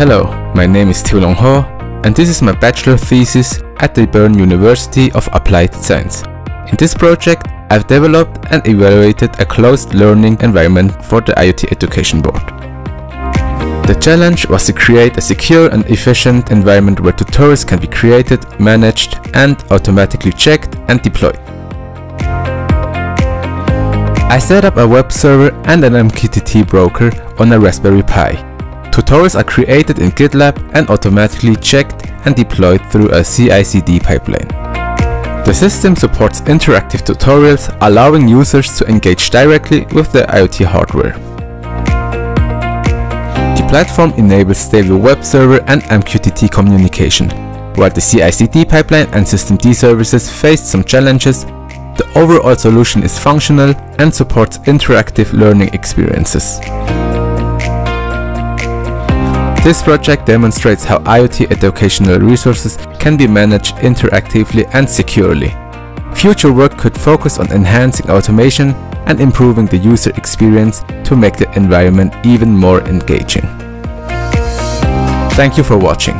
Hello, my name is Tieu Long Ho, and this is my bachelor thesis at the Bern University of Applied Science. In this project, I've developed and evaluated a closed learning environment for the IoT Education Board. The challenge was to create a secure and efficient environment where tutorials can be created, managed, and automatically checked and deployed. I set up a web server and an MQTT broker on a Raspberry Pi. Tutorials are created in GitLab and automatically checked and deployed through a CI-CD pipeline. The system supports interactive tutorials, allowing users to engage directly with the IoT hardware. The platform enables stable web server and MQTT communication. While the CI-CD pipeline and systemd services faced some challenges, the overall solution is functional and supports interactive learning experiences. This project demonstrates how IoT educational resources can be managed interactively and securely. Future work could focus on enhancing automation and improving the user experience to make the environment even more engaging. Thank you for watching.